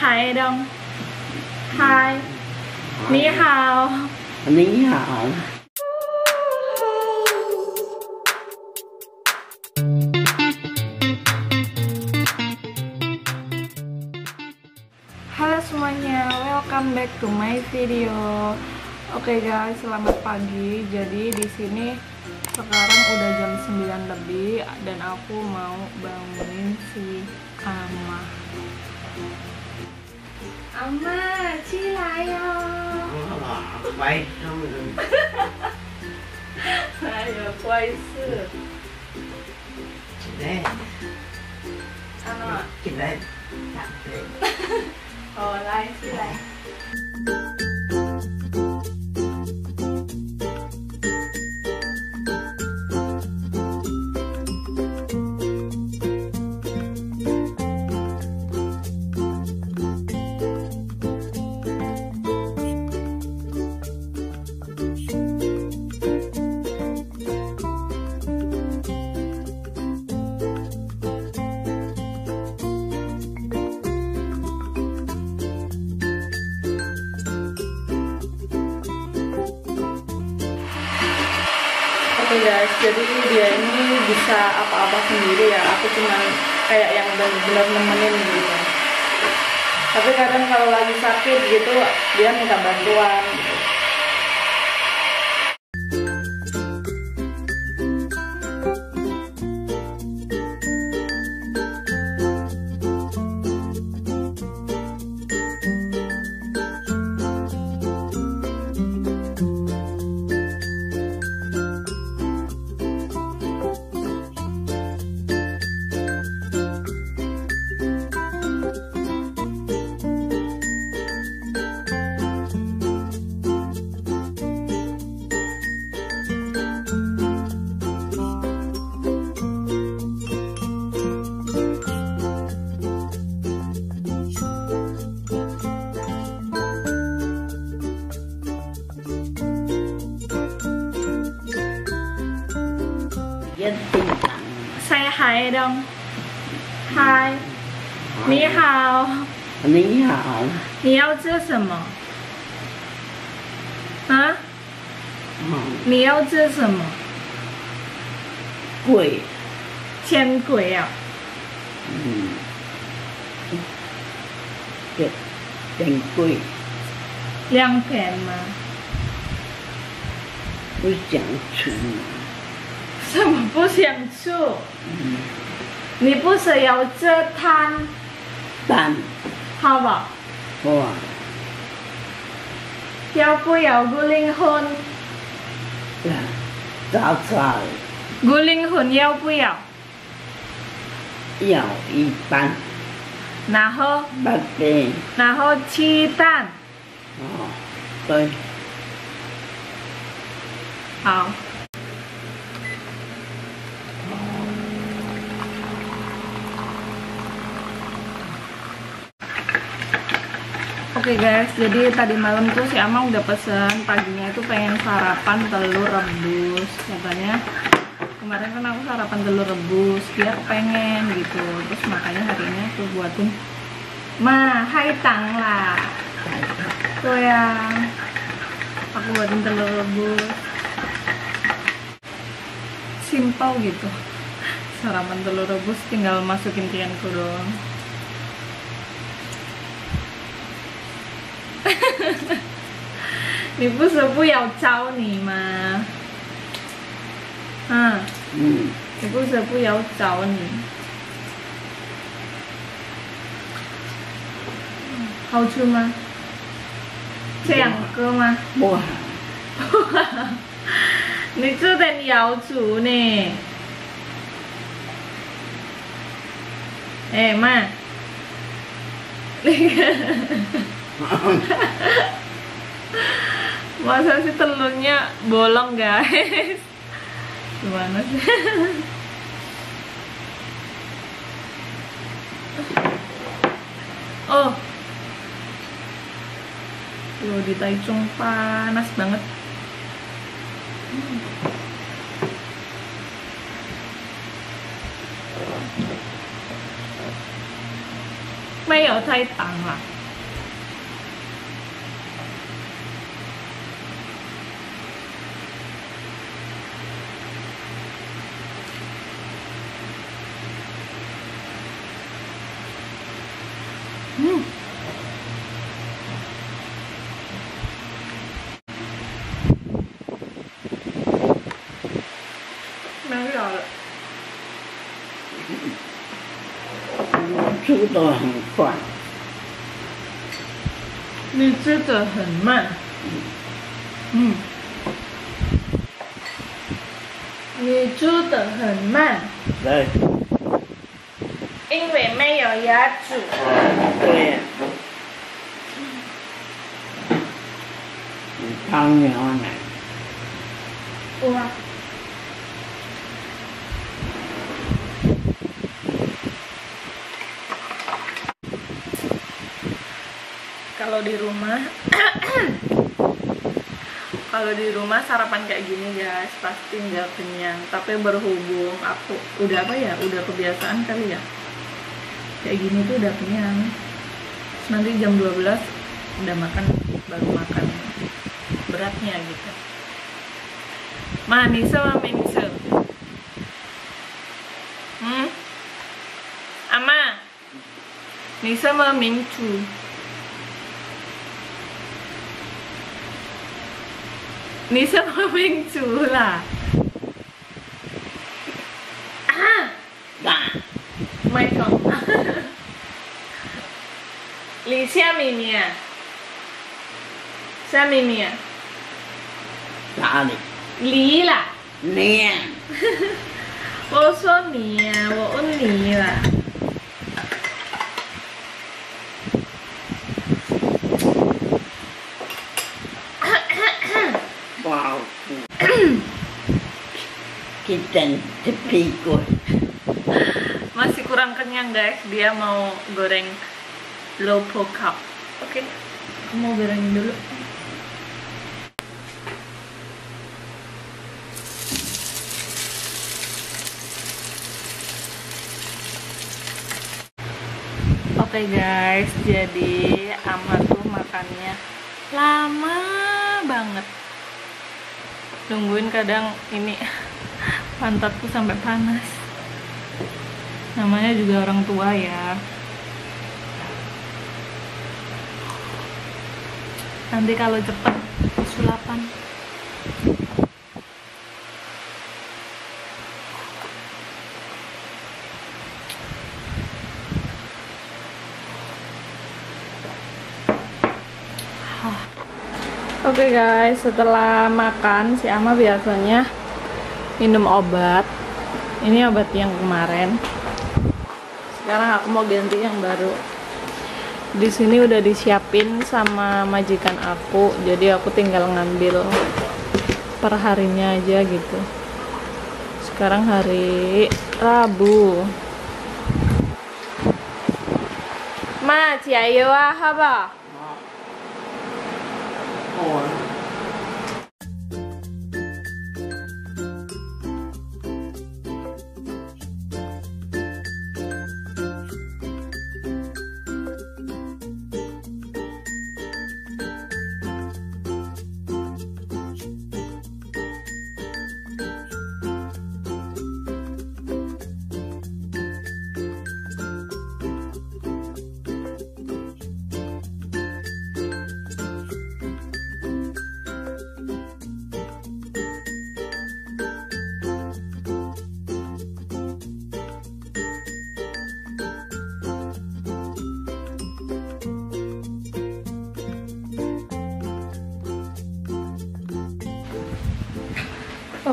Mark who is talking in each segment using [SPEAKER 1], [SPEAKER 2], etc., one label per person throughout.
[SPEAKER 1] 台 đông hai ni hao
[SPEAKER 2] ni hao
[SPEAKER 1] Halo semuanya, welcome back to my video. Oke okay guys, selamat pagi. Jadi di sini sekarang udah jam 9 lebih dan aku mau bangunin si Amah. 妈妈
[SPEAKER 2] 起来哟、
[SPEAKER 1] 哇，乖，
[SPEAKER 2] 真。哎呀，乖事。来。
[SPEAKER 1] 阿妈。
[SPEAKER 2] 起来。好，
[SPEAKER 1] 来，起来。Oke guys, jadi dia ini bisa apa-apa sendiri ya. Aku cuman kayak yang benar-benar nemenin gitu. Tapi kadang kalau lagi sakit gitu, dia minta bantuan. 嗨海，东嗨，你好，
[SPEAKER 2] 你好，
[SPEAKER 1] 你要吃什么？啊？你要吃什么？
[SPEAKER 2] 鬼，
[SPEAKER 1] 千鬼啊？
[SPEAKER 2] 嗯，千贵，
[SPEAKER 1] 两片吗？
[SPEAKER 2] 我想吃。
[SPEAKER 1] 什么不想吃？
[SPEAKER 2] 嗯，
[SPEAKER 1] 你不是有这摊
[SPEAKER 2] 蛋
[SPEAKER 1] 好吧？
[SPEAKER 2] 哇，
[SPEAKER 1] 要不要古灵魂？
[SPEAKER 2] 呀，早早
[SPEAKER 1] 古灵魂要不要？
[SPEAKER 2] 要一般，
[SPEAKER 1] 然后
[SPEAKER 2] 八杯，
[SPEAKER 1] 然后鸡蛋，
[SPEAKER 2] 哦，对，
[SPEAKER 1] 好。Oke guys, jadi tadi malam tuh si Amang udah pesen. Paginya itu pengen sarapan telur rebus. Katanya kemarin kan aku sarapan telur rebus. Dia pengen gitu. Terus makanya hari ini aku buatin ma hai tang lah. Tuh ya aku buatin telur rebus. Simple gitu. Sarapan telur rebus tinggal masukin tianku doang 你不是不要找你吗？嗯，
[SPEAKER 2] 嗯，
[SPEAKER 1] 你不是不要找你？好吃吗？这两个吗？
[SPEAKER 2] 不好，
[SPEAKER 1] 你这点要求呢？哎妈，那个。Masa sih telurnya bolong guys Gimana sih Oh Loh di Taichung panas banget Hmm. 没有太挡了。
[SPEAKER 2] 我煮的很快，
[SPEAKER 1] 你吃的很慢。嗯，你煮的很慢，
[SPEAKER 2] 对
[SPEAKER 1] 因为没有牙齿。
[SPEAKER 2] 对。汤牛奶，
[SPEAKER 1] 哇！Kalau di rumah sarapan kayak gini guys pasti nggak kenyang. Tapi berhubung aku udah apa ya udah kebiasaan kali ya. Kayak gini tuh udah kenyang. Nanti jam 12 udah makan baru makan beratnya gitu. Manis sama mingse hmm? Ama? Nisa sama Mingchu 你是不是民族啦？啊？哇！麦克，你虾米米？虾米米啊？
[SPEAKER 2] 哪里？
[SPEAKER 1] 你啦。
[SPEAKER 2] 你、呀。
[SPEAKER 1] 我说你啊，我问你啦、
[SPEAKER 2] ，kita tepi kue.
[SPEAKER 1] Masih kurang kenyang guys. Dia mau goreng lopo cup. Oke, aku mau gorengin dulu. Oke guys, jadi Ama tuh makannya lama banget. Nungguin kadang ini pantatku sampai panas. Namanya juga orang tua ya. Nanti kalau cepet sulapan. Oke guys, setelah makan si Ama biasanya minum obat. Ini obat yang kemarin. Sekarang aku mau ganti yang baru. Di sini udah disiapin sama majikan aku, jadi aku tinggal ngambil per harinya aja gitu. Sekarang hari Rabu. Ma, 加油啊，好不好？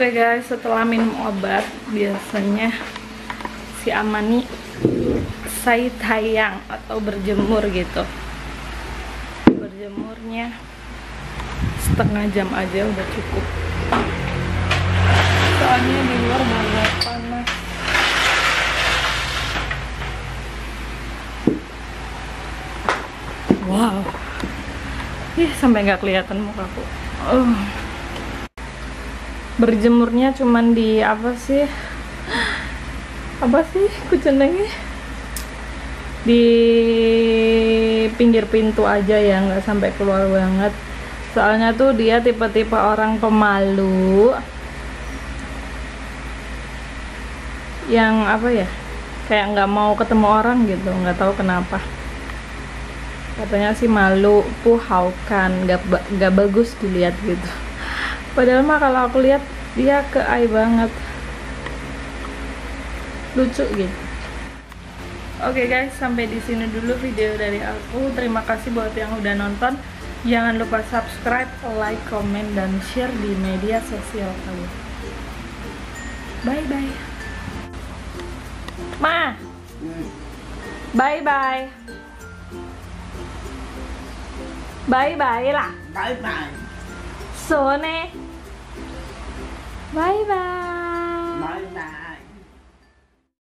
[SPEAKER 1] Oke guys, setelah minum obat biasanya si Amani saya tayang atau berjemur gitu. Berjemurnya setengah jam aja udah cukup. Soalnya di luar banget panas. Wow. Ih, sampai nggak kelihatan mukaku. Oh berjemurnya cuman di apa sih? Apa sih kucenengnya di pinggir pintu aja ya nggak sampai keluar banget. Soalnya tuh dia tipe-tipe orang pemalu. Yang apa ya? Kayak nggak mau ketemu orang gitu nggak tahu kenapa. Katanya sih malu puhaukan gak, ba- gak bagus dilihat gitu padahal mah kalau aku lihat dia keai banget. Lucu gitu. Oke guys sampai di sini dulu video dari aku. Terima kasih buat yang udah nonton. Jangan lupa subscribe like comment dan share di media sosial kalian. Bye bye. Ma! Bye bye. Bye bye lah.
[SPEAKER 2] Bye bye.
[SPEAKER 1] Sone. Bye bye.